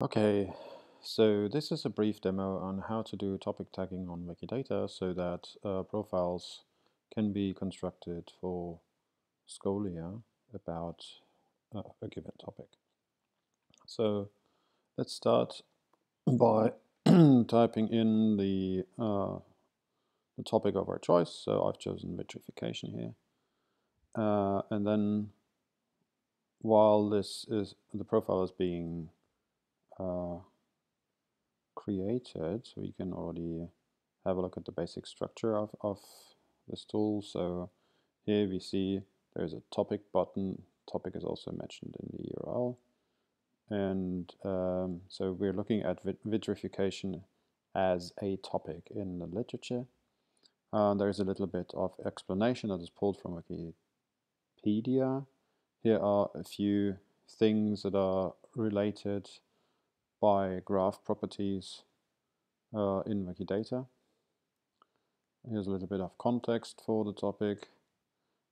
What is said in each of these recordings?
Okay, so this is a brief demo on how to do topic tagging on Wikidata so that uh, profiles can be constructed for Scholia about uh, a given topic. So let's start by typing in the, uh, the topic of our choice. So I've chosen vitrification here. Uh, and then while this is the profile is being uh, created, so we can already have a look at the basic structure of, of this tool. So here we see there's a topic button. Topic is also mentioned in the URL. And um, so we're looking at vit vitrification as a topic in the literature. Uh, there's a little bit of explanation that is pulled from Wikipedia. Here are a few things that are related by graph properties uh, in Wikidata. Here's a little bit of context for the topic.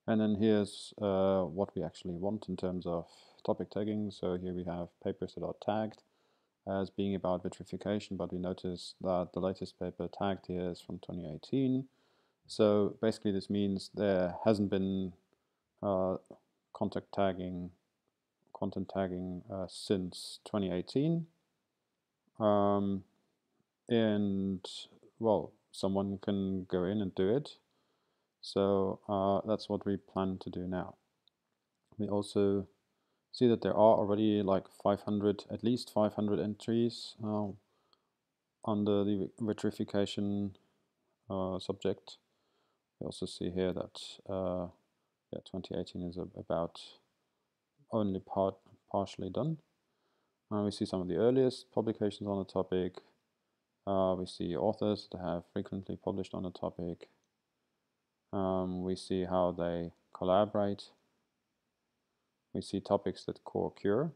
And then here's uh, what we actually want in terms of topic tagging. So here we have papers that are tagged as being about vitrification, but we notice that the latest paper tagged here is from 2018. So basically this means there hasn't been uh, contact tagging, content tagging uh, since 2018. Um, and well, someone can go in and do it. So uh, that's what we plan to do now. We also see that there are already like 500, at least 500 entries uh, under the vitrification uh, subject. We also see here that uh, yeah, 2018 is about only part partially done. Uh, we see some of the earliest publications on the topic. Uh, we see authors that have frequently published on the topic. Um, we see how they collaborate. We see topics that co-occur,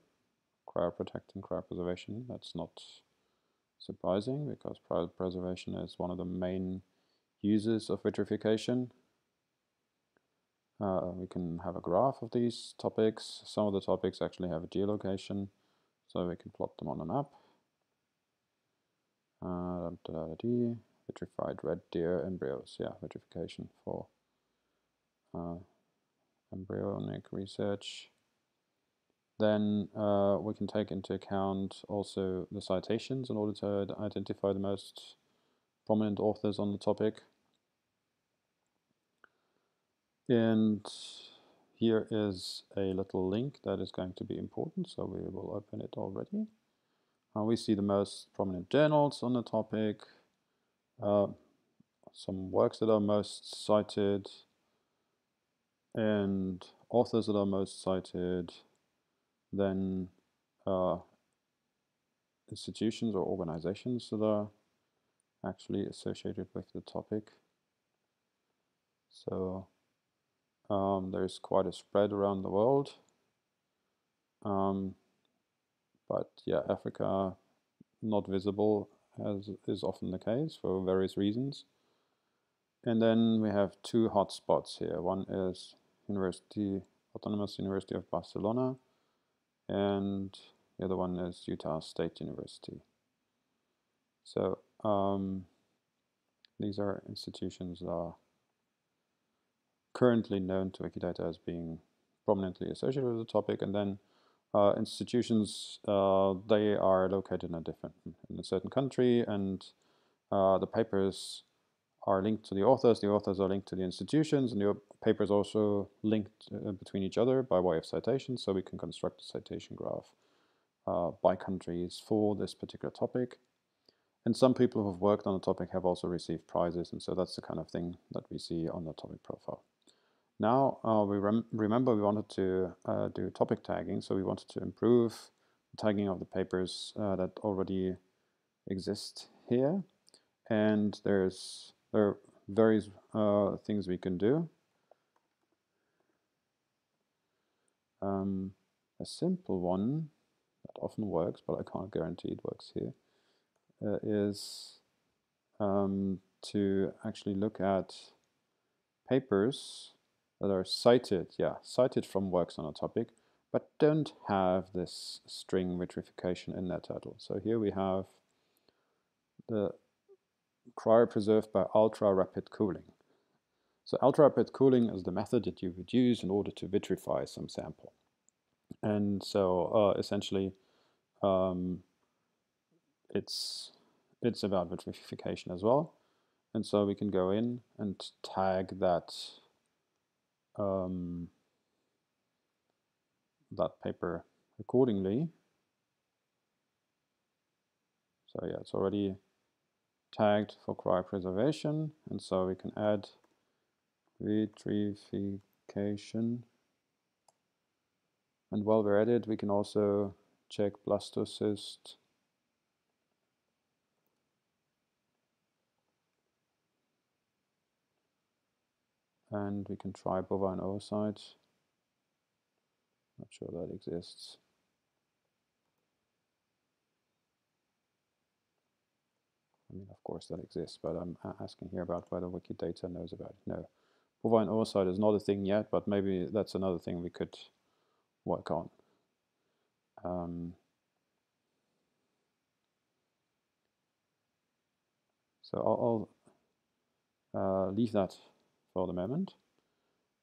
cryoprotect and cryopreservation. That's not surprising because cryopreservation is one of the main uses of vitrification. Uh, we can have a graph of these topics. Some of the topics actually have a geolocation. So we can plot them on a map. Uh, da, da, da, vitrified red deer embryos, yeah, vitrification for uh, embryonic research. Then uh, we can take into account also the citations in order to identify the most prominent authors on the topic. And here is a little link that is going to be important, so we will open it already. Uh, we see the most prominent journals on the topic, uh, some works that are most cited, and authors that are most cited, then uh, institutions or organizations that are actually associated with the topic. So um, there's quite a spread around the world. Um, but yeah, Africa not visible as is often the case for various reasons. And then we have two hotspots here. One is University, Autonomous University of Barcelona, and the other one is Utah State University. So um, these are institutions that are currently known to Wikidata as being prominently associated with the topic, and then uh, institutions, uh, they are located in a different, in a certain country, and uh, the papers are linked to the authors, the authors are linked to the institutions, and the papers also linked uh, between each other by way of citations, so we can construct a citation graph uh, by countries for this particular topic. And some people who have worked on the topic have also received prizes, and so that's the kind of thing that we see on the topic profile. Now uh, we rem remember we wanted to uh, do topic tagging, so we wanted to improve the tagging of the papers uh, that already exist here. And there's there are various uh, things we can do. Um, a simple one that often works, but I can't guarantee it works here, uh, is um, to actually look at papers that are cited, yeah, cited from works on a topic, but don't have this string vitrification in their title. So here we have the cryopreserved by ultra-rapid cooling. So ultra-rapid cooling is the method that you would use in order to vitrify some sample. And so uh, essentially um, it's, it's about vitrification as well. And so we can go in and tag that um, that paper accordingly. So yeah, it's already tagged for cryopreservation, and so we can add vitrification. And while we're at it, we can also check blastocyst and we can try bovine oocyte. Not sure that exists. I mean, of course that exists, but I'm asking here about whether Wikidata knows about it. No, bovine oocyte is not a thing yet, but maybe that's another thing we could work on. Um, so I'll, I'll uh, leave that for the moment.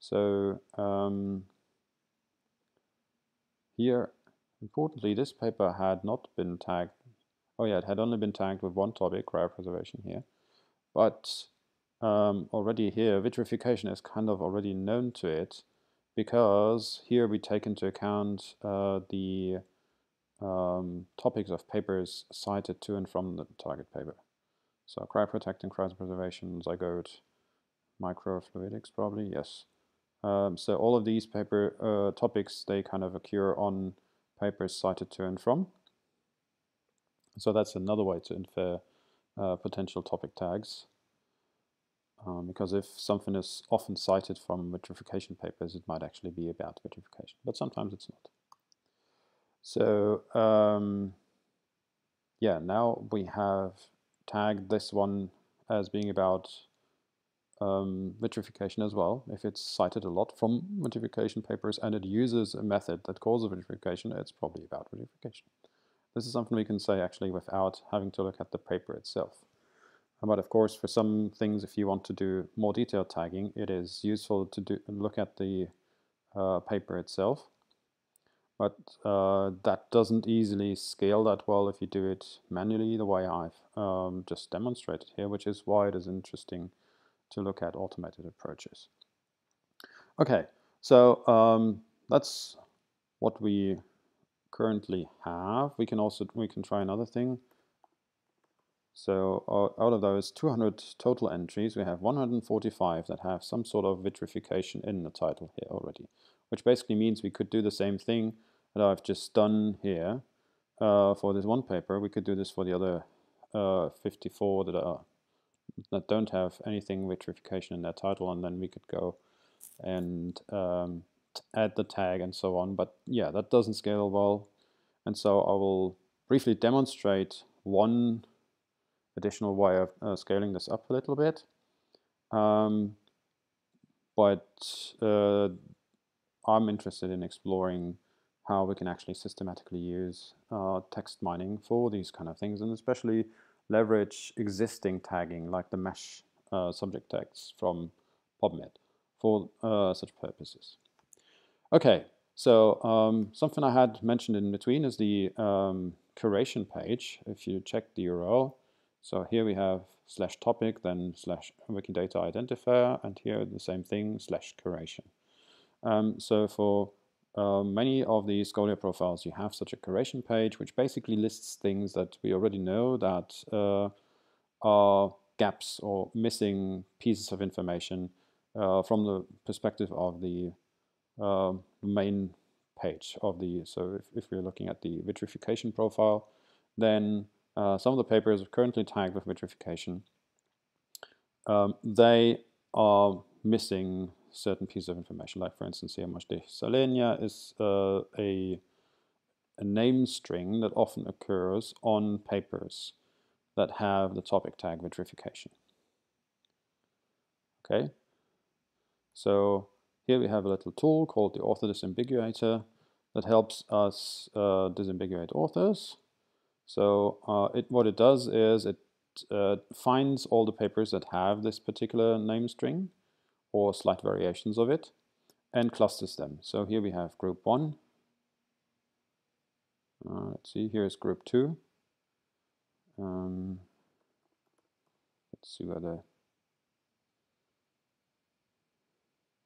So um, here, importantly, this paper had not been tagged. Oh yeah, it had only been tagged with one topic, cryopreservation here. But um, already here, vitrification is kind of already known to it because here we take into account uh, the um, topics of papers cited to and from the target paper. So cryoprotecting, cryopreservation, zygote, microfluidics probably, yes. Um, so all of these paper uh, topics, they kind of occur on papers cited to and from. So that's another way to infer uh, potential topic tags. Um, because if something is often cited from vitrification papers, it might actually be about vitrification, but sometimes it's not. So um, yeah, now we have tagged this one as being about um, vitrification as well. If it's cited a lot from vitrification papers and it uses a method that causes vitrification, it's probably about vitrification. This is something we can say actually without having to look at the paper itself. But of course, for some things, if you want to do more detailed tagging, it is useful to do look at the uh, paper itself. But uh, that doesn't easily scale that well if you do it manually the way I've um, just demonstrated here, which is why it is interesting to look at automated approaches. Okay, so um, that's what we currently have. We can also we can try another thing. So out of those 200 total entries, we have 145 that have some sort of vitrification in the title here already, which basically means we could do the same thing that I've just done here uh, for this one paper. We could do this for the other uh, 54 that are that don't have anything vitrification in their title and then we could go and um, add the tag and so on. But yeah that doesn't scale well. And so I will briefly demonstrate one additional way of uh, scaling this up a little bit. Um, but uh, I'm interested in exploring how we can actually systematically use uh, text mining for these kind of things and especially leverage existing tagging like the MeSH uh, subject tags from PubMed for uh, such purposes. Okay, so um, something I had mentioned in between is the um, curation page. If you check the URL, so here we have slash topic, then slash Wikidata identifier, and here the same thing, slash curation. Um, so for uh, many of the Scholia profiles, you have such a curation page, which basically lists things that we already know that uh, are gaps or missing pieces of information uh, from the perspective of the uh, main page of the, so if, if we're looking at the vitrification profile, then uh, some of the papers are currently tagged with vitrification. Um, they are missing certain piece of information, like for instance here Mojdeh Salehnia is uh, a, a name string that often occurs on papers that have the topic tag vitrification. Okay, so here we have a little tool called the author disambiguator that helps us uh, disambiguate authors. So uh, it, what it does is it uh, finds all the papers that have this particular name string or slight variations of it and clusters them. So here we have group 1. Uh, let's see, here's group 2. Um, let's see where the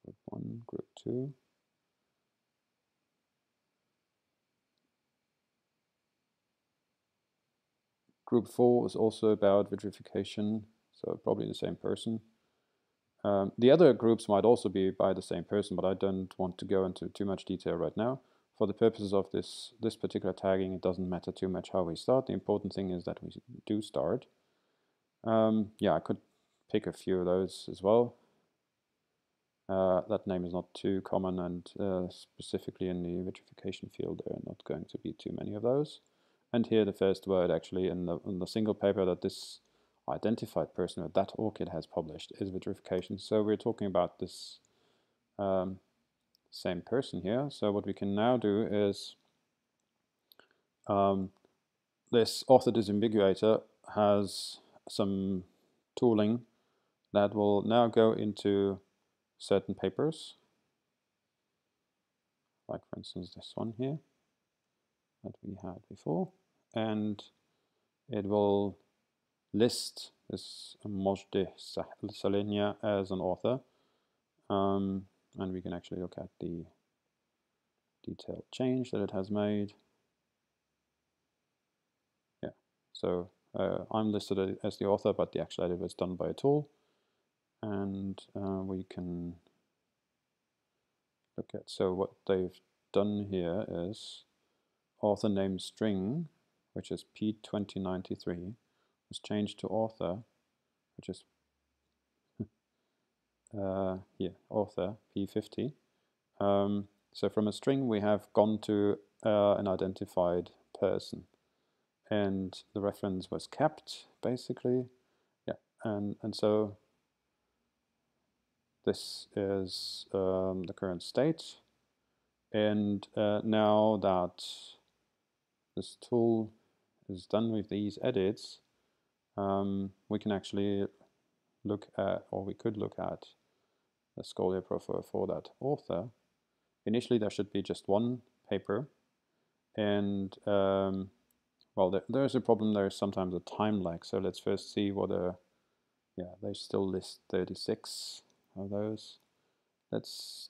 group 1, group 2. Group 4 is also about vitrification, so probably the same person. Um, the other groups might also be by the same person, but I don't want to go into too much detail right now. For the purposes of this, this particular tagging, it doesn't matter too much how we start. The important thing is that we do start. Um, yeah, I could pick a few of those as well. Uh, that name is not too common and uh, specifically in the vitrification field there are not going to be too many of those. And here the first word actually in the, in the single paper that this identified person that that ORCID has published is vitrification. So we're talking about this um, same person here. So what we can now do is um, this author disambiguator has some tooling that will now go into certain papers like for instance this one here that we had before and it will list this Mojdeh Salehnia as an author. Um, and we can actually look at the detailed change that it has made. Yeah, so uh, I'm listed as the author, but the actual edit was done by a tool. And uh, we can look at, so what they've done here is author name string which is P2093, changed to author, which is uh, here, author P50. Um, so from a string we have gone to uh, an identified person. And the reference was kept basically. Yeah and and so this is um, the current state. And uh, now that this tool is done with these edits, um, we can actually look at, or we could look at the Scholia profile for that author. Initially there should be just one paper and um, well there, there's a problem there's sometimes a time lag so let's first see what a yeah they still list 36 of those let's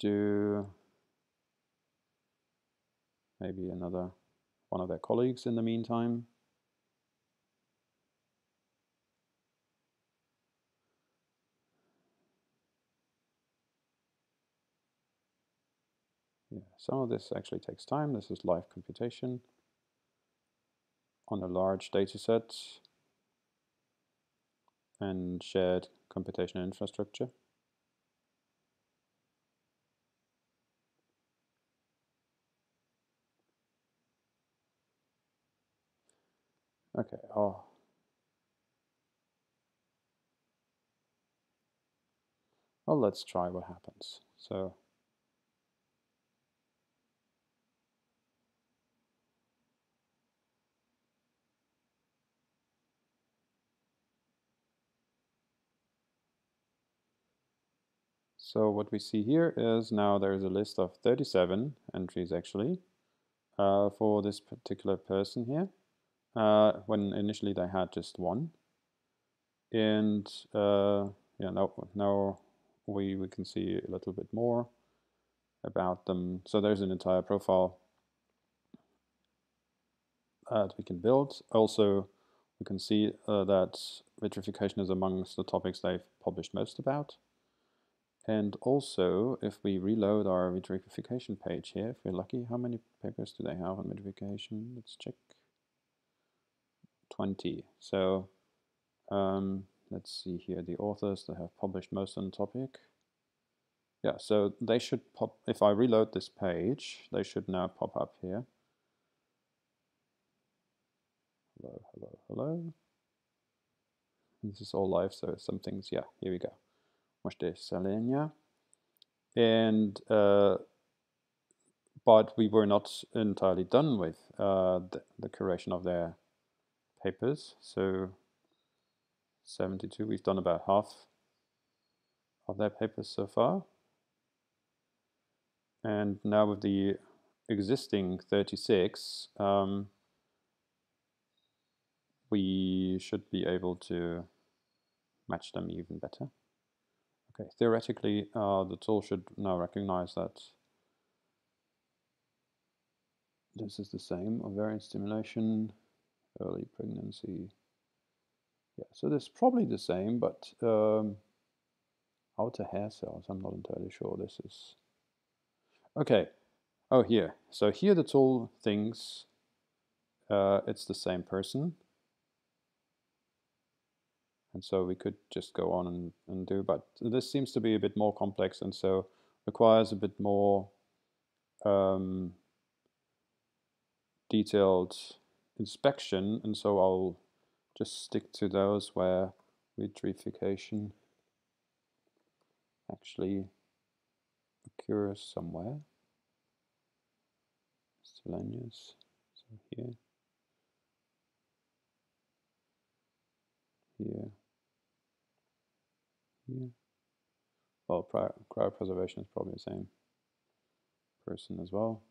do maybe another one of their colleagues in the meantime. Yeah, some of this actually takes time. This is live computation on a large data set and shared computational infrastructure. Okay, oh. Well, let's try what happens. So So what we see here is now there is a list of 37 entries actually uh, for this particular person here uh, when initially they had just one. And uh, yeah, now, now we, we can see a little bit more about them. So there's an entire profile that we can build. Also, we can see uh, that vitrification is amongst the topics they've published most about. And also, if we reload our vitrification page here, if we're lucky, how many papers do they have on vitrification? Let's check. 20. So um, let's see here the authors that have published most on the topic. Yeah, so they should pop, if I reload this page, they should now pop up here. Hello, hello, hello. This is all live, so some things, yeah, here we go. Mojdeh Salehnia. And uh, but we were not entirely done with uh, the, the curation of their papers. So 72, we've done about half of their papers so far. And now with the existing 36, um, we should be able to match them even better. Okay, theoretically, uh, the tool should now recognize that this is the same ovarian stimulation, early pregnancy. Yeah, so this is probably the same, but um, outer hair cells, I'm not entirely sure this is. Okay, oh here. So here the tool thinks uh, it's the same person. And so we could just go on and, and do, but this seems to be a bit more complex and so requires a bit more um, detailed inspection. And so I'll just stick to those where vitrification actually occurs somewhere. Miscellaneous, so here, here, here. Well, cryopreservation is probably the same person as well.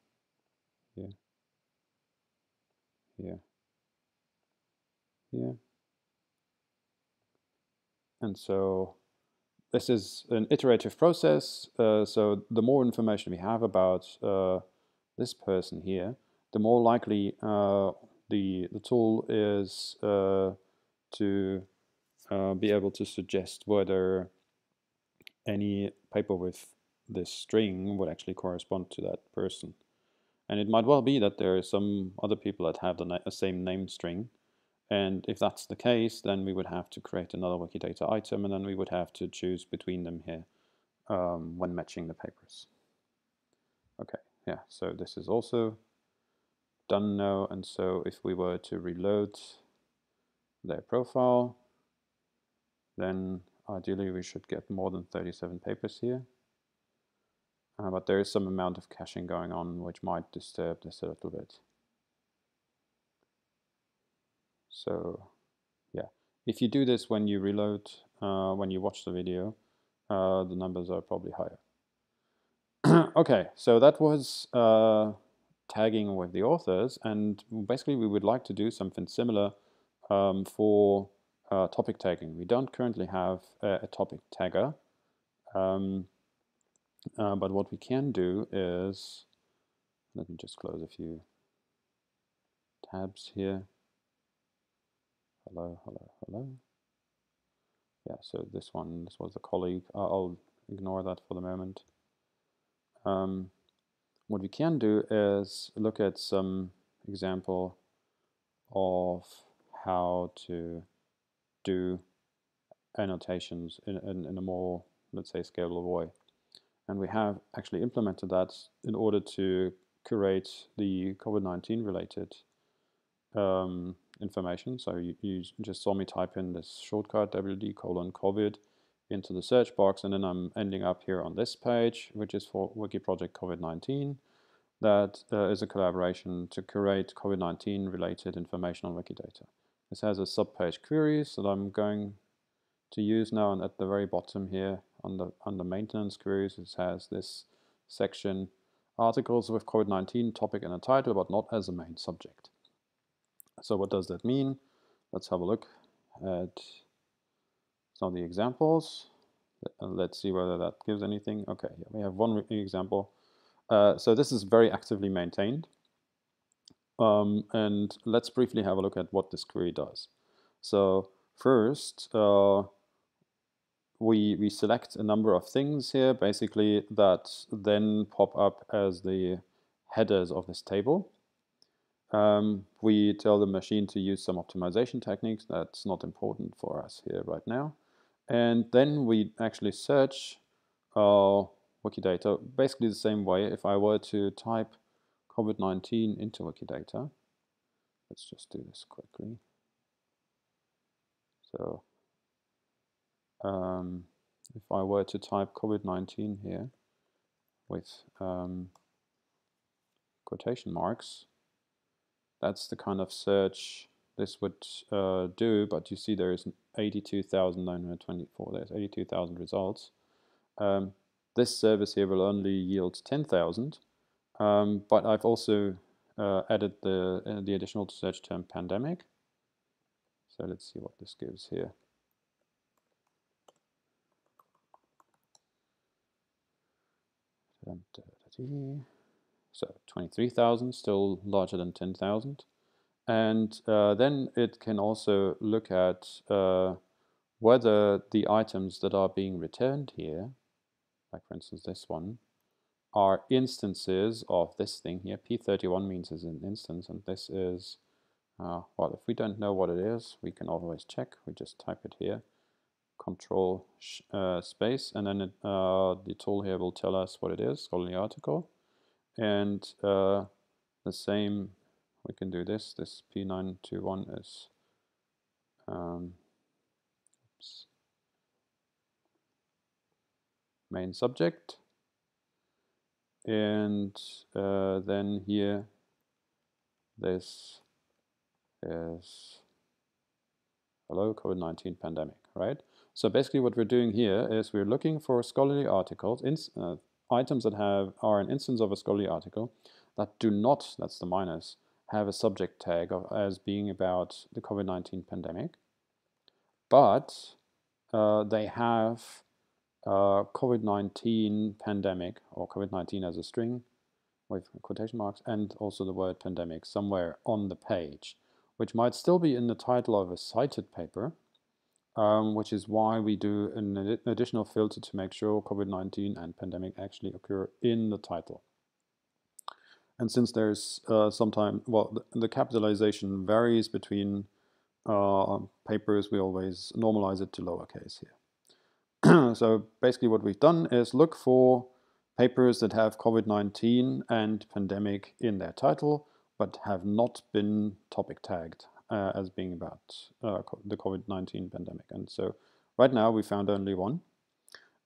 Here, here, here. And so this is an iterative process. Uh, so the more information we have about uh, this person here, the more likely uh, the, the tool is uh, to uh, be able to suggest whether any paper with this string would actually correspond to that person. And it might well be that there are some other people that have the na same name string, and if that's the case, then we would have to create another Wikidata item, and then we would have to choose between them here um, when matching the papers. Okay, yeah, so this is also done now, and so if we were to reload their profile, then ideally we should get more than 37 papers here. Uh, but there is some amount of caching going on which might disturb this a little bit. So yeah, if you do this when you reload, uh, when you watch the video, uh, the numbers are probably higher. okay, so that was uh, tagging with the authors, and basically we would like to do something similar um, for uh, topic tagging. We don't currently have a, a topic tagger, um, uh, but what we can do is, let me just close a few tabs here hello, hello, hello. Yeah, so this one, this was a colleague. Uh, I'll ignore that for the moment. Um, what we can do is look at some example of how to do annotations in, in, in a more, let's say, scalable way. And we have actually implemented that in order to curate the COVID-19 related um, information. So you, you, just saw me type in this shortcut WD colon COVID into the search box and then I'm ending up here on this page which is for Wiki Project COVID-19. That uh, is a collaboration to curate COVID-19 related information on Wikidata. This has a subpage queries that I'm going to use now and at the very bottom here under, under maintenance queries it has this section articles with COVID-19 topic and a title but not as a main subject. So what does that mean? Let's have a look at some of the examples. Let's see whether that gives anything. Okay, we have one example. Uh, so this is very actively maintained. Um, and let's briefly have a look at what this query does. So first, uh, we, we select a number of things here, basically, that then pop up as the headers of this table. Um, we tell the machine to use some optimization techniques. That's not important for us here right now. And then we actually search uh, Wikidata basically the same way. If I were to type COVID-19 into Wikidata, let's just do this quickly. So um, if I were to type COVID-19 here with um, quotation marks. That's the kind of search this would uh, do, but you see there's 82,924, there's 82,000 results. Um, this service here will only yield 10,000, um, but I've also uh, added the, uh, the additional search term pandemic. So let's see what this gives here. So 23,000, still larger than 10,000. And uh, then it can also look at uh, whether the items that are being returned here, like for instance this one, are instances of this thing here. P31 means is an instance, and this is, uh, well, if we don't know what it is, we can always check. We just type it here, control uh, space, and then it, uh, the tool here will tell us what it is, scholarly article. And uh, the same we can do this. This P921 is um, main subject. And uh, then here, this is hello COVID-19 pandemic, right? So basically what we're doing here is we're looking for scholarly articles, uh, items that have are an instance of a scholarly article that do not, that's the minus, have a subject tag of, as being about the COVID-19 pandemic, but uh, they have uh, COVID-19 pandemic or COVID-19 as a string with quotation marks and also the word pandemic somewhere on the page, which might still be in the title of a cited paper, um, which is why we do an additional filter to make sure COVID-19 and pandemic actually occur in the title. And since there's uh, sometimes, well, the, the, capitalization varies between uh, papers, we always normalize it to lowercase here. so basically what we've done is look for papers that have COVID-19 and pandemic in their title, but have not been topic tagged uh, as being about uh, the COVID-19 pandemic. And so right now we found only one.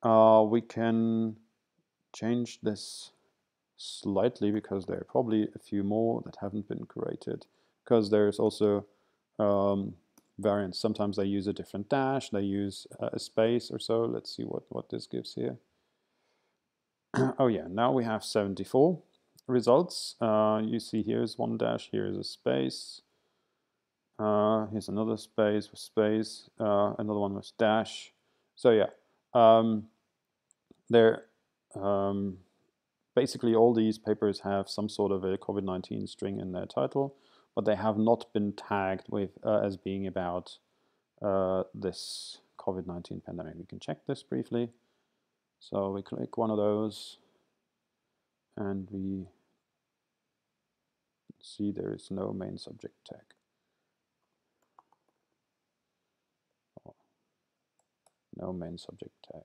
Uh, we can change this slightly because there are probably a few more that haven't been curated because there's also um, variants. Sometimes they use a different dash, they use uh, a space or so. Let's see what, what this gives here. oh yeah, now we have 74 results. Uh, you see here's one dash, here's a space. Uh, here's another space with space, uh, another one with dash. So yeah, um, there um, basically all these papers have some sort of a COVID-19 string in their title, but they have not been tagged with uh, as being about uh, this COVID-19 pandemic. We can check this briefly. So we click one of those and we see there is no main subject tag. Oh, no main subject tag.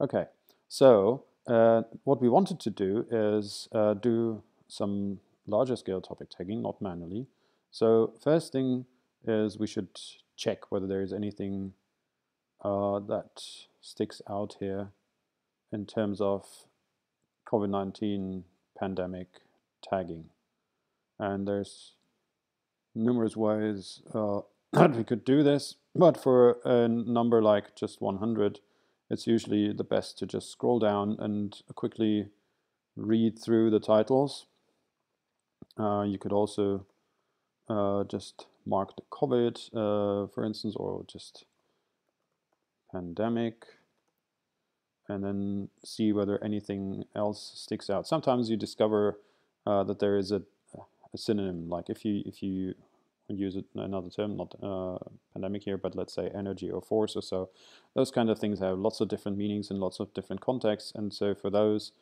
Okay, so uh, what we wanted to do is uh, do some larger scale topic tagging, not manually. So first thing is we should check whether there is anything uh, that sticks out here in terms of COVID-19 pandemic tagging. And there's numerous ways uh, that we could do this, but for a number like just 100, it's usually the best to just scroll down and quickly read through the titles. Uh, you could also uh, just mark the COVID, uh, for instance, or just pandemic, and then see whether anything else sticks out. Sometimes you discover uh, that there is a, a synonym, like if you if you use another term, not uh, pandemic here, but let's say energy or force or so. Those kind of things have lots of different meanings in lots of different contexts, and so for those,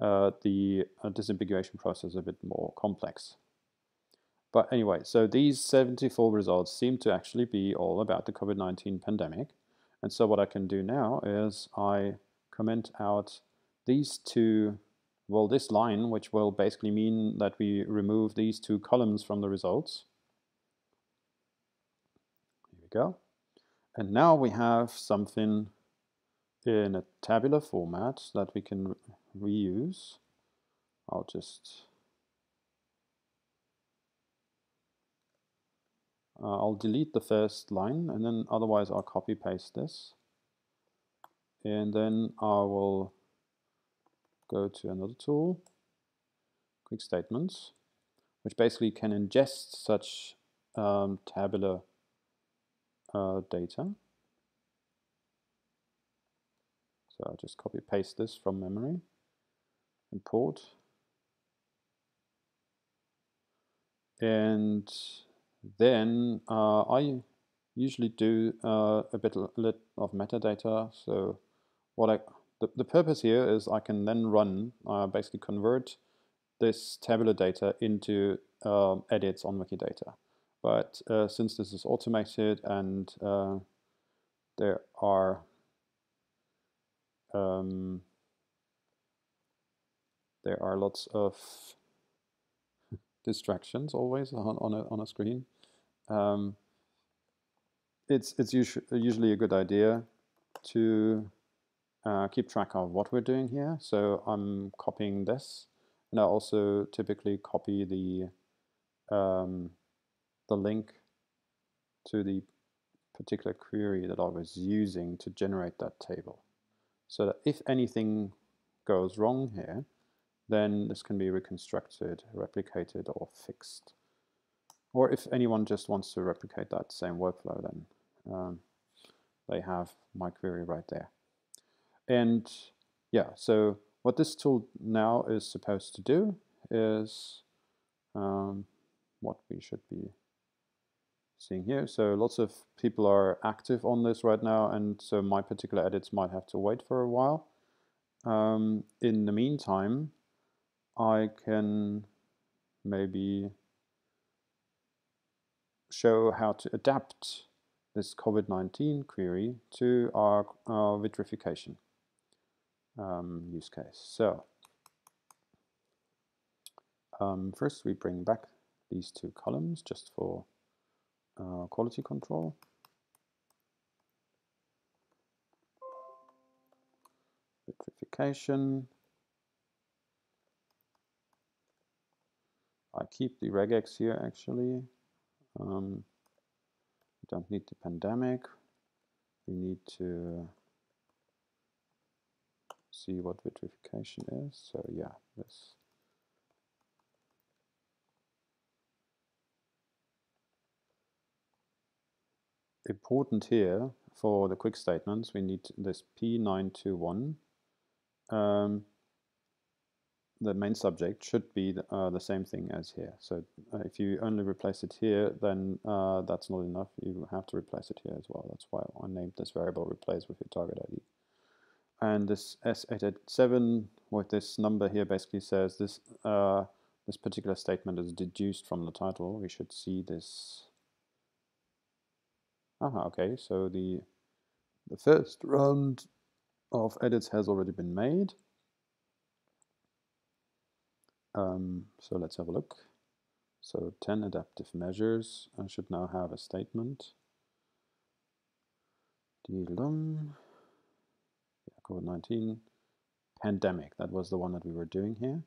uh, the uh, disambiguation process a bit more complex. But anyway, so these 74 results seem to actually be all about the COVID-19 pandemic. And so what I can do now is I comment out these two, well, this line, which will basically mean that we remove these two columns from the results Here we go. And now we have something in a tabular format that we can reuse, I'll just uh, I'll delete the first line and then otherwise I'll copy paste this. And then I will go to another tool QuickStatements which basically can ingest such um, tabular uh, data. So I'll just copy paste this from memory import and then uh, I usually do uh, a bit of metadata. So what I the, the purpose here is I can then run, uh, basically convert this tabular data into um, edits on Wikidata. But uh, since this is automated and uh, there are um, there are lots of distractions always on, on, a, on a screen. Um, it's it's usu usually a good idea to uh, keep track of what we're doing here. So I'm copying this, and I also typically copy the um, the link to the particular query that I was using to generate that table. So that if anything goes wrong here, then this can be reconstructed, replicated, or fixed. Or if anyone just wants to replicate that same workflow, then um, they have my query right there. And yeah, so what this tool now is supposed to do is um, what we should be seeing here. So lots of people are active on this right now, and so my particular edits might have to wait for a while. Um, in the meantime, I can maybe show how to adapt this COVID-19 query to our, our vitrification um, use case. So um, first we bring back these two columns just for uh, quality control. Vitrification. I keep the regex here actually. Um, don't need the pandemic. We need to see what vitrification is. So yeah, this. Important here for the QuickStatements, we need this P921. Um, the main subject should be the, uh, the same thing as here. So uh, if you only replace it here, then uh, that's not enough. You have to replace it here as well. That's why I named this variable replace with your target ID. And this S887 with this number here basically says this uh, this particular statement is deduced from the title. We should see this. Aha, okay, so the the first round of edits has already been made. Um, so let's have a look. So 10 adaptive measures. I should now have a statement. COVID-19 pandemic. That was the one that we were doing here.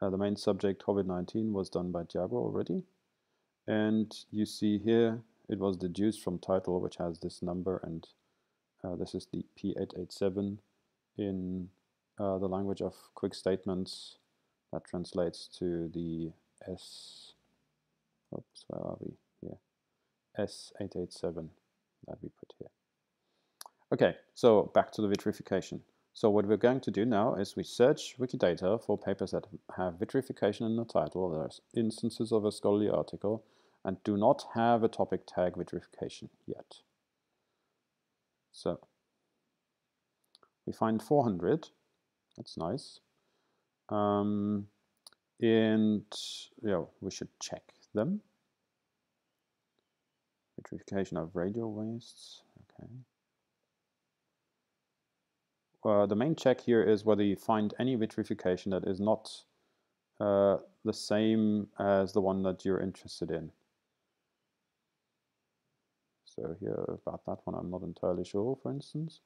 Uh, the main subject COVID-19 was done by Tiago already. And you see here it was deduced from title which has this number and uh, this is the P887 in uh, the language of QuickStatements that translates to the S, oops, where are we here? S887 that we put here. Okay, so back to the vitrification. So what we're going to do now is we search Wikidata for papers that have vitrification in the title, there's instances of a scholarly article, and do not have a topic tag vitrification yet. So we find 400, that's nice. Um, and yeah, we should check them. Vitrification of radio wastes, okay. Uh, the main check here is whether you find any vitrification that is not uh, the same as the one that you're interested in. So here about that one I'm not entirely sure, for instance.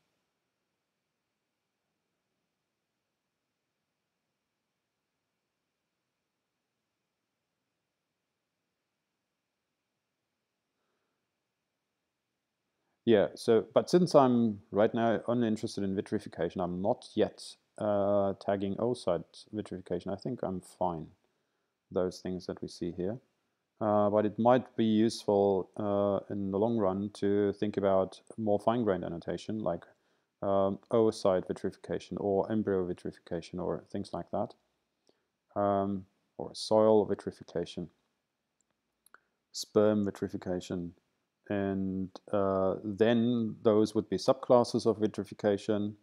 Yeah, so, but since I'm right now only interested in vitrification, I'm not yet uh, tagging oocyte vitrification. I think I'm fine, those things that we see here. Uh, but it might be useful uh, in the long run to think about more fine-grained annotation, like um, oocyte vitrification or embryo vitrification or things like that, um, or soil vitrification, sperm vitrification, and uh, then those would be subclasses of vitrification.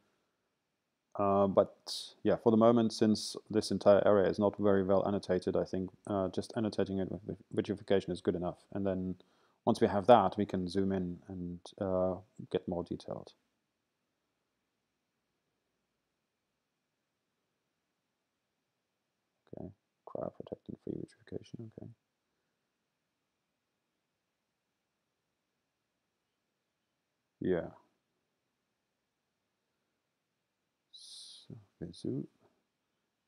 Uh, but yeah, for the moment, since this entire area is not very well annotated, I think uh, just annotating it with vitrification is good enough. And then once we have that, we can zoom in and uh, get more detailed. Okay, cryoprotectant free vitrification, okay. Yeah. So,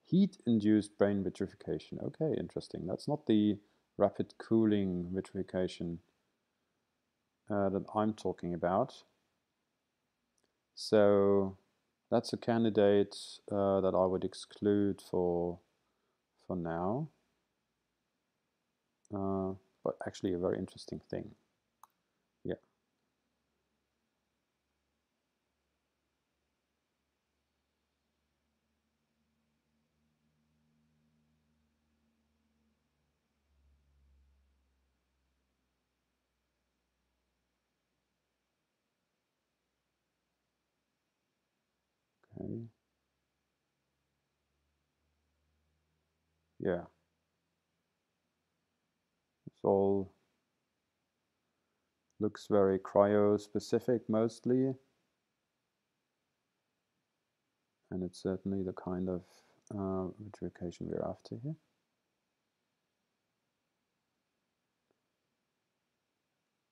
Heat-induced brain vitrification. Okay, interesting. That's not the rapid cooling vitrification uh, that I'm talking about. So that's a candidate uh, that I would exclude for for now. Uh, but actually a very interesting thing. Yeah. Okay. Yeah. It's all looks very cryo-specific mostly. And it's certainly the kind of uh, vitrification we're after here.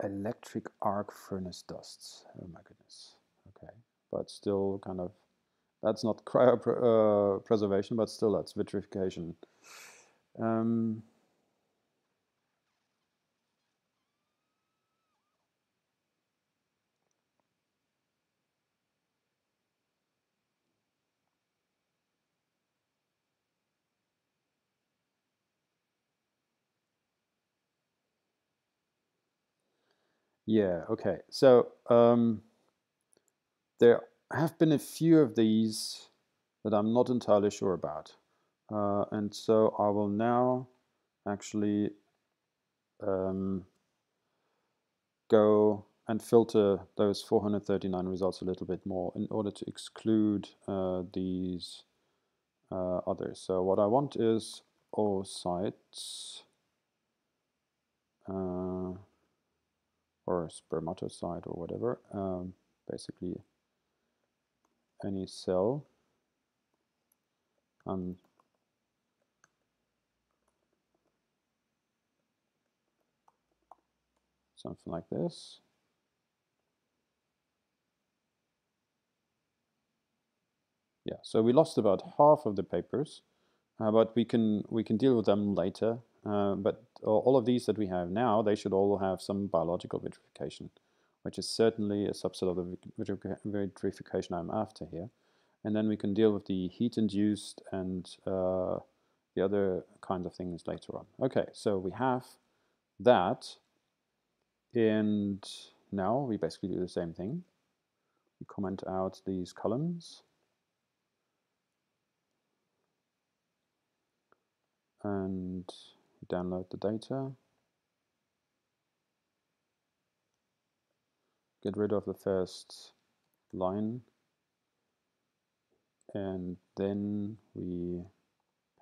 Electric arc furnace dusts. Oh my goodness. Okay. But still kind of that's not cryopreservation, uh, but still that's vitrification. Um, yeah, okay. So um, there have been a few of these that I'm not entirely sure about. Uh, and so I will now actually um, go and filter those 439 results a little bit more in order to exclude uh, these uh, others. So what I want is oocytes uh, or spermatocyte or whatever, um, basically any cell um, something like this. Yeah, so we lost about half of the papers, uh, but we can we can deal with them later. Uh, but all of these that we have now, they should all have some biological vitrification, which is certainly a subset of the vitrification I'm after here. And then we can deal with the heat-induced and uh, the other kinds of things later on. Okay, so we have that. And now we basically do the same thing. We comment out these columns. And download the data. Get rid of the first line and then we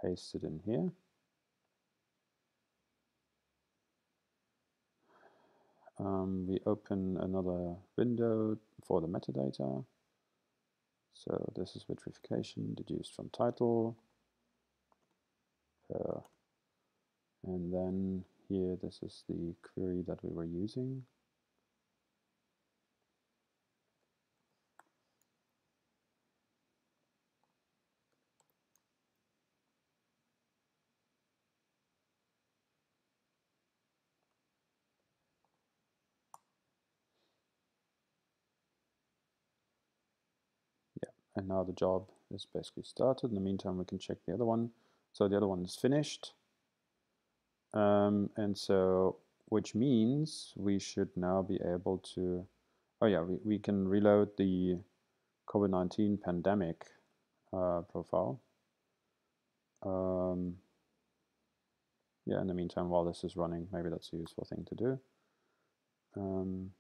paste it in here. Um, we open another window for the metadata. So this is vitrification deduced from title. Uh, and then here, this is the query that we were using. and now the job is basically started. In the meantime, we can check the other one. So the other one is finished. Um, and so, which means we should now be able to, oh yeah, we, we can reload the COVID-19 pandemic uh, profile. Um, yeah, in the meantime, while this is running, maybe that's a useful thing to do. Um,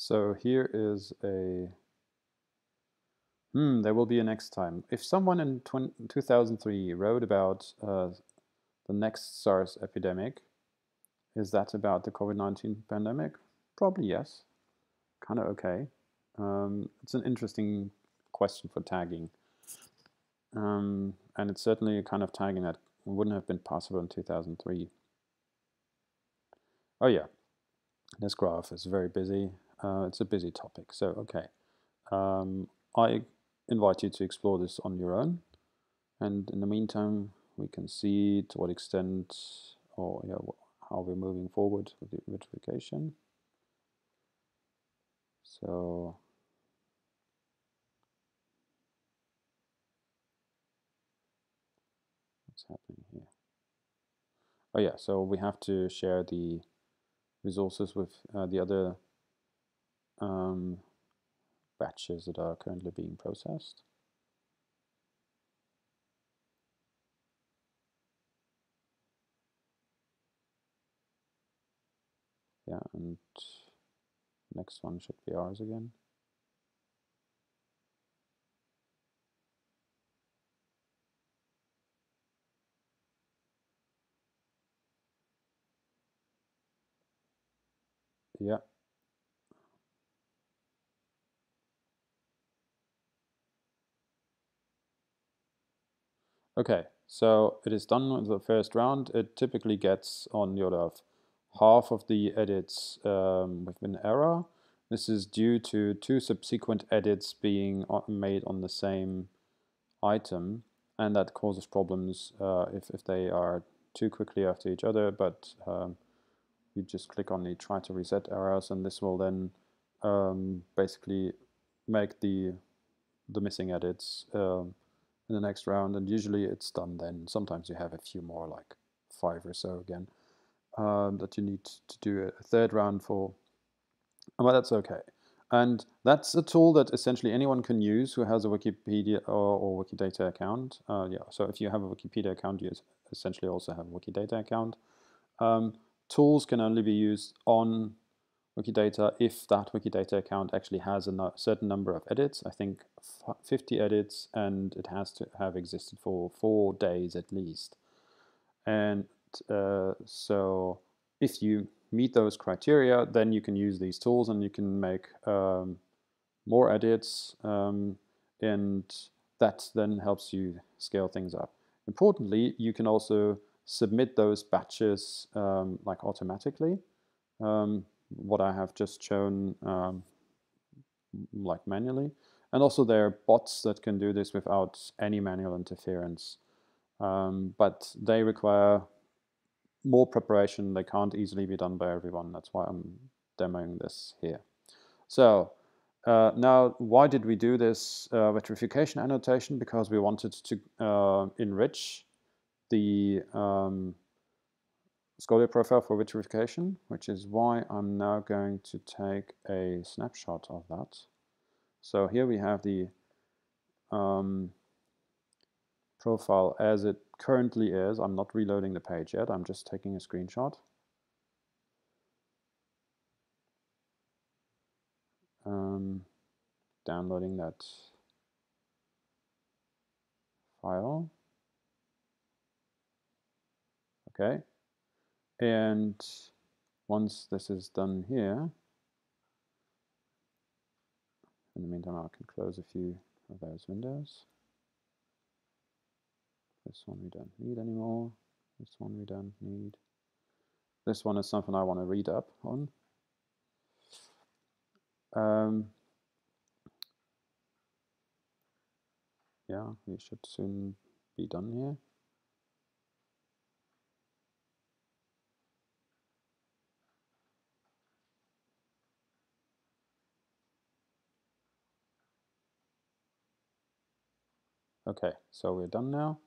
So here is a, hmm, there will be a next time. If someone in 2003 wrote about uh, the next SARS epidemic, is that about the COVID-19 pandemic? Probably yes. Kind of okay. Um, it's an interesting question for tagging. Um, and it's certainly a kind of tagging that wouldn't have been possible in 2003. Oh yeah, this graph is very busy. Uh, it's a busy topic, so okay. Um, I invite you to explore this on your own. And in the meantime, we can see to what extent or yeah, how we're moving forward with the vitrification. So what's happening here? Oh yeah, so we have to share the resources with uh, the other um, batches that are currently being processed. Yeah, and next one should be ours again. Yeah, Okay, so it is done with the first round. It typically gets on the order of half of the edits um, with an error. This is due to two subsequent edits being made on the same item, and that causes problems uh, if, if they are too quickly after each other, but um, you just click on the try to reset errors, and this will then um, basically make the the missing edits um, in the next round, and usually it's done then. Sometimes you have a few more, like five or so again, um, that you need to do a third round for, but that's okay. And that's a tool that essentially anyone can use who has a Wikipedia or, or Wikidata account. Uh, yeah, so if you have a Wikipedia account, you essentially also have a Wikidata account. Um, tools can only be used on Wikidata if that Wikidata account actually has a no certain number of edits. I think 50 edits and it has to have existed for four days at least. And uh, so if you meet those criteria, then you can use these tools and you can make um, more edits um, and that then helps you scale things up. Importantly, you can also submit those batches um, like automatically. Um, what I have just shown um, like manually. And also there are bots that can do this without any manual interference. Um, but they require more preparation. They can't easily be done by everyone. That's why I'm demoing this here. So uh, now, why did we do this uh, vitrification annotation? Because we wanted to uh, enrich the um, Scholia profile for vitrification, which is why I'm now going to take a snapshot of that. So here we have the um, profile as it currently is. I'm not reloading the page yet, I'm just taking a screenshot. um, downloading that file. Okay, and once this is done here, in the meantime I can close a few of those windows. This one we don't need anymore. This one we don't need. This one is something I want to read up on. Um, yeah, we should soon be done here. Okay, so we're done now.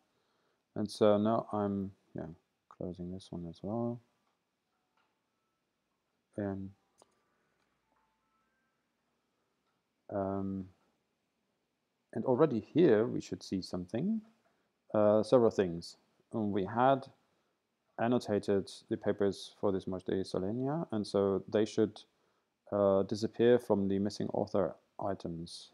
And so now I'm yeah closing this one as well. And um, and already here we should see something, uh, several things. Um, we had annotated the papers for this Mojdeh Salehnia, and so they should uh, disappear from the missing author items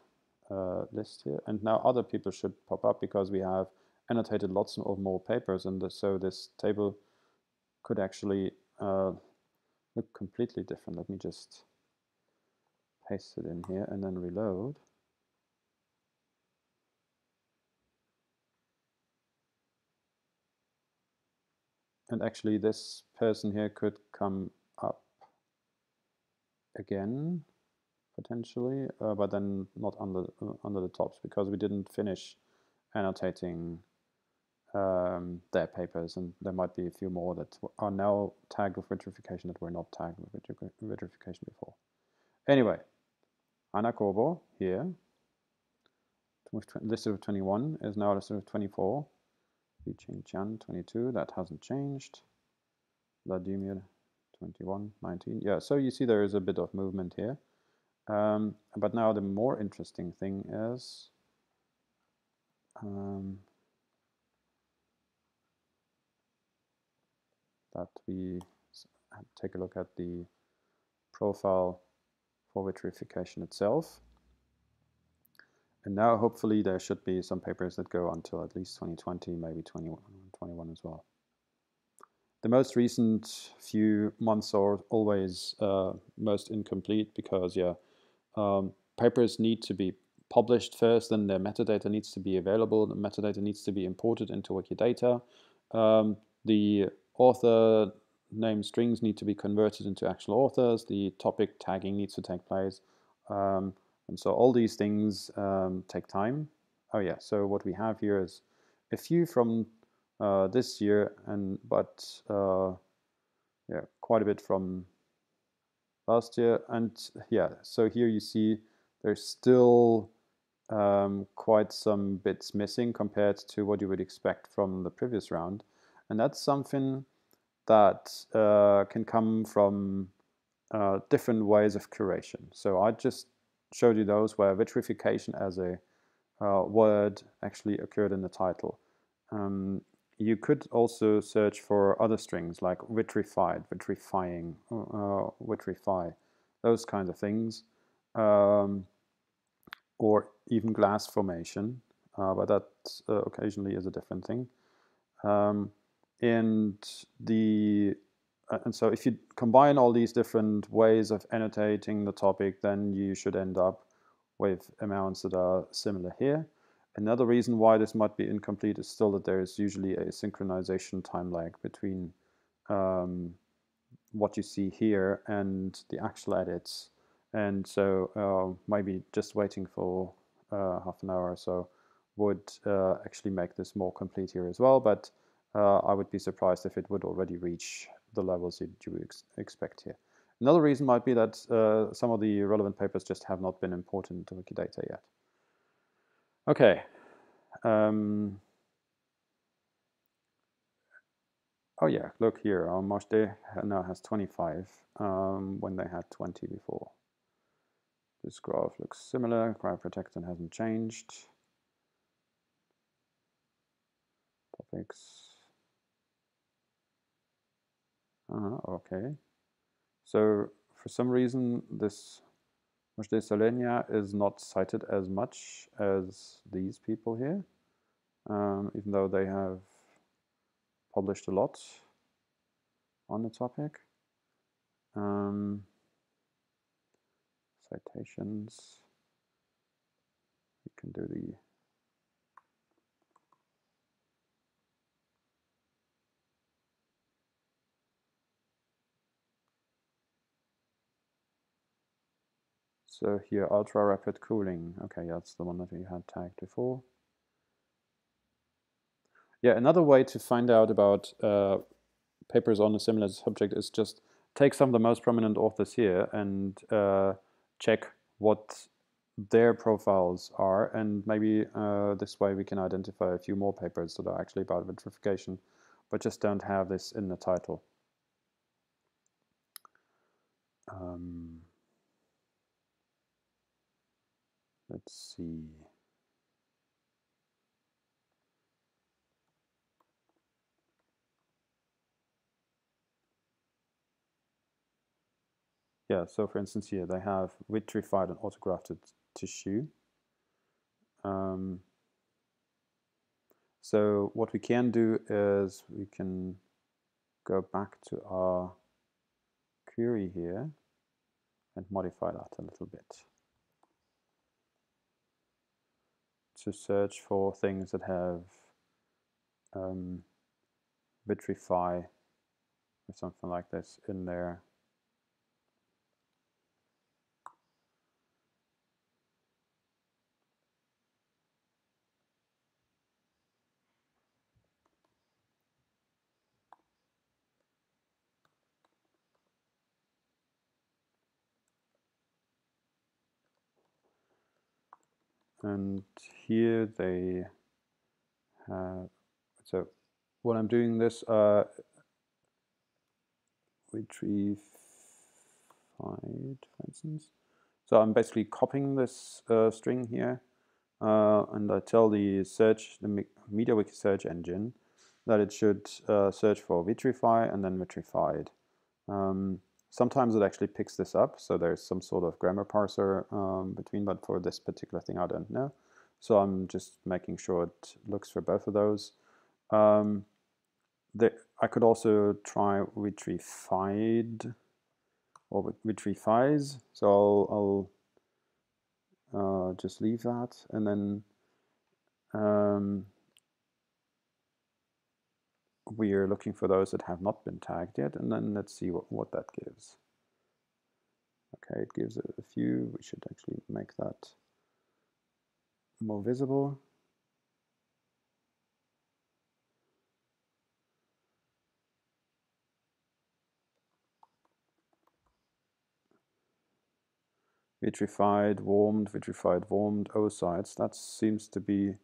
uh, list here. And now other people should pop up because we have annotated lots of more papers, and so this table could actually uh, look completely different. Let me just paste it in here and then reload. And actually this person here could come up again potentially, uh, but then not under uh, under the tops because we didn't finish annotating um, their papers, and there might be a few more that are now tagged with vitrification that were not tagged with vitrification before. Anyway, Anna Kobo here, listed with 21, is now listed with 24. Li Ching Chan, 22, that hasn't changed. Vladimir, 21, 19. Yeah, so you see there is a bit of movement here. Um, but now the more interesting thing is um, that we take a look at the profile for vitrification itself. And now hopefully there should be some papers that go until at least 2020, maybe 2021 as well. The most recent few months are always uh, most incomplete because, yeah, um, papers need to be published first, then their metadata needs to be available. The metadata needs to be imported into Wikidata. Um, the author name strings need to be converted into actual authors. The topic tagging needs to take place. Um, and so all these things um, take time. Oh yeah, so what we have here is a few from uh, this year, and but uh, yeah, quite a bit from last year. And yeah, so here you see there's still um, quite some bits missing compared to what you would expect from the previous round. And that's something that uh, can come from uh, different ways of curation. So I just showed you those where vitrification as a uh, word actually occurred in the title. Um, you could also search for other strings like vitrified, vitrifying, uh, vitrify, those kinds of things, um, or even glass formation, uh, but that uh, occasionally is a different thing. Um, and the uh, and so if you combine all these different ways of annotating the topic, then you should end up with amounts that are similar here. Another reason why this might be incomplete is still that there is usually a synchronization time lag between um, what you see here and the actual edits. And so uh, maybe just waiting for uh, half an hour or so would uh, actually make this more complete here as well. But uh, I would be surprised if it would already reach the levels that you ex expect here. Another reason might be that uh, some of the relevant papers just have not been imported into Wikidata yet. Okay. Um, oh yeah, look here, our Mojdeh now has 25 um, when they had 20 before. This graph looks similar, cryoprotectant hasn't changed. Topics. Uh -huh, okay. So for some reason this Roche Salehnia is not cited as much as these people here, um, even though they have published a lot on the topic. Um, citations. We can do the So here, ultra rapid cooling. Okay, that's the one that we had tagged before. Yeah, another way to find out about uh, papers on a similar subject is just take some of the most prominent authors here and uh, check what their profiles are and maybe uh, this way we can identify a few more papers that are actually about vitrification but just don't have this in the title. Um, let's see. Yeah, so for instance here they have vitrified and autografted tissue. Um, so what we can do is we can go back to our query here and modify that a little bit to search for things that have um, vitrify or something like this in there and here they have so when I'm doing this uh, retrieve for instance. So I'm basically copying this uh, string here uh, and I tell the search the MediaWiki search engine that it should uh, search for vitrify and then vitrified. Um, Sometimes it actually picks this up, so there's some sort of grammar parser um, between, but for this particular thing I don't know. So I'm just making sure it looks for both of those. Um, the, I could also try vitrified or vitrifies, so I'll, I'll uh, just leave that and then um, we are looking for those that have not been tagged yet, and then let's see what, what that gives. Okay, it gives a, a few. We should actually make that more visible. Vitrified, warmed, vitrified, warmed oocytes. That seems to be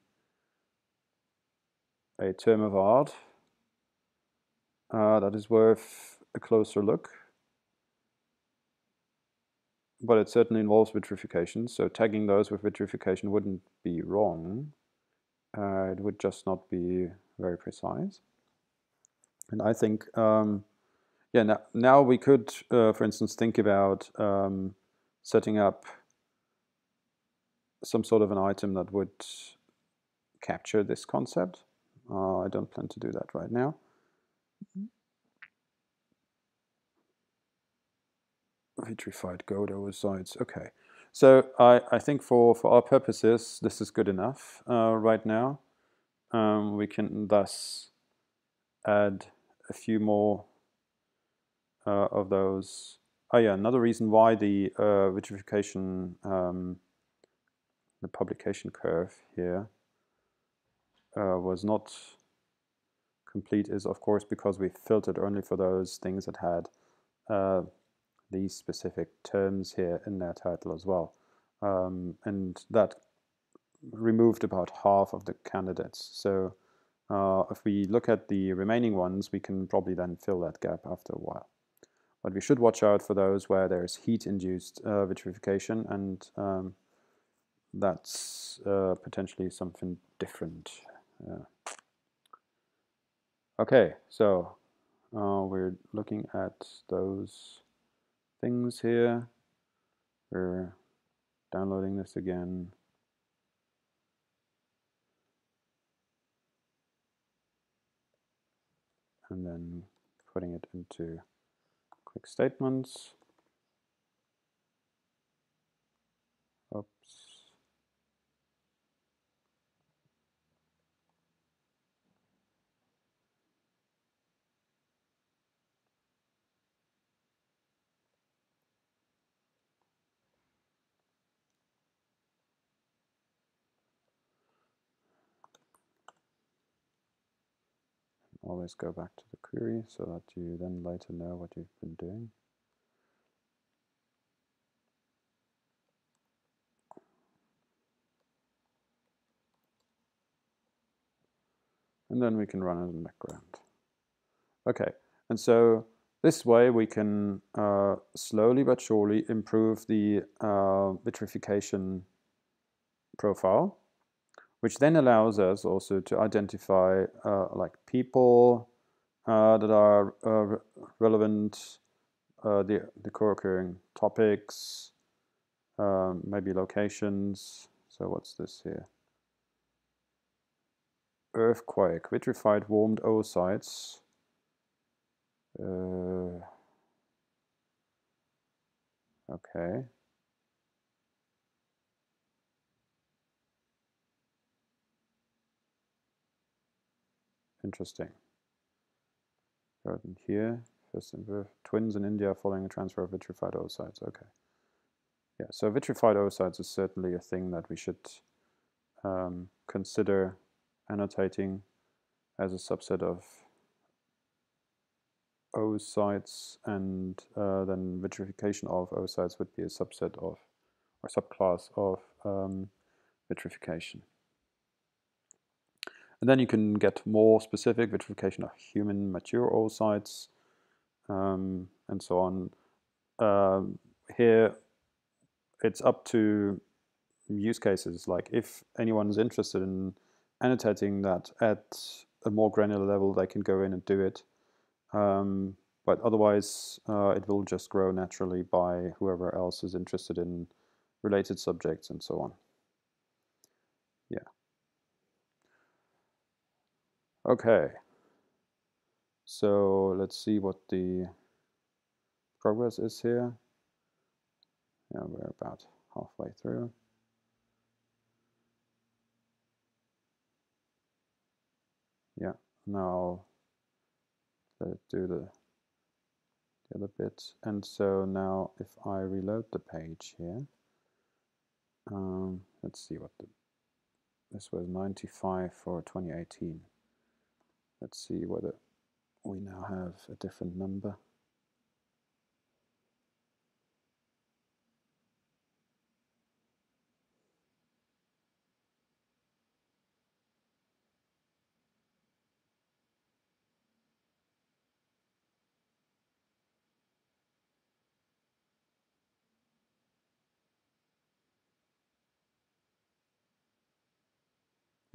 a term of art uh, that is worth a closer look. But it certainly involves vitrification, so tagging those with vitrification wouldn't be wrong. Uh, it would just not be very precise. And I think, um, yeah, now, now we could, uh, for instance, think about um, setting up some sort of an item that would capture this concept. Uh, I don't plan to do that right now. Vitrified gold oocytes. Okay. So I, I think for, for our purposes, this is good enough uh, right now. Um, we can thus add a few more uh, of those. Oh yeah, another reason why the uh, vitrification, um, the publication curve here uh, was not complete is of course because we filtered only for those things that had uh, these specific terms here in their title as well. Um, and that removed about half of the candidates. So uh, if we look at the remaining ones, we can probably then fill that gap after a while. But we should watch out for those where there's heat-induced uh, vitrification, and um, that's uh, potentially something different. Okay, so uh, we're looking at those things here. We're downloading this again. And then putting it into QuickStatements. Oops. Always go back to the query so that you then later know what you've been doing. And then we can run it in the background. Okay, and so this way we can uh, slowly but surely improve the uh, vitrification profile which then allows us also to identify uh, like people uh, that are uh, relevant, uh, the, the co-occurring topics, um, maybe locations. So what's this here? Earthquake, vitrified warmed oocytes. Uh, okay. Interesting. Garden here, first in twins in India following a transfer of vitrified oocytes. Okay. Yeah, so vitrified oocytes is certainly a thing that we should um, consider annotating as a subset of oocytes and uh, then vitrification of oocytes would be a subset of or subclass of um, vitrification. And then you can get more specific vitrification of human mature oocytes um, and so on. Um, here, it's up to use cases. Like if anyone's interested in annotating that at a more granular level, they can go in and do it. Um, but otherwise, uh, it will just grow naturally by whoever else is interested in related subjects and so on. Yeah. Okay, so let's see what the progress is here. Yeah, we're about halfway through. Yeah, now let it do the, the other bit. And so now if I reload the page here, um, let's see what the, this was 95 for 2018. Let's see whether we now have a different number.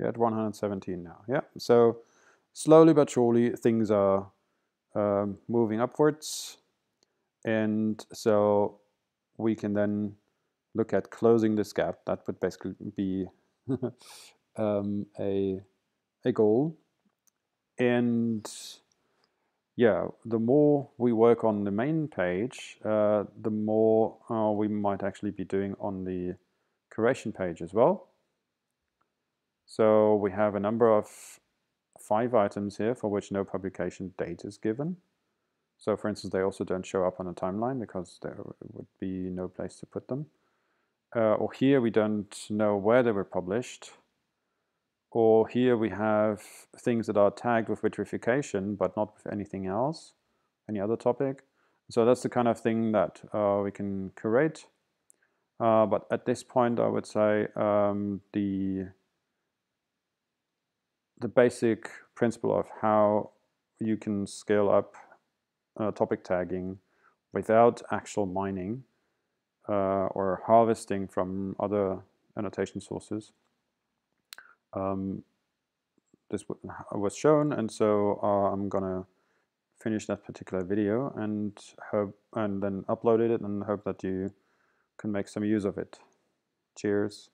At 117 now. Yeah, so slowly but surely things are um, moving upwards. And so we can then look at closing this gap. That would basically be um, a, a goal. And yeah the more we work on the main page uh, the more uh, we might actually be doing on the curation page as well. So we have a number of five items here for which no publication date is given. So for instance, they also don't show up on a timeline because there would be no place to put them. Uh, or here we don't know where they were published. Or here we have things that are tagged with vitrification, but not with anything else, any other topic. So that's the kind of thing that uh, we can curate. Uh, but at this point, I would say um, the the basic principle of how you can scale up uh, topic tagging without actual mining uh, or harvesting from other annotation sources. Um, this was shown, and so uh, I'm gonna finish that particular video and hope and then upload it and hope that you can make some use of it. Cheers.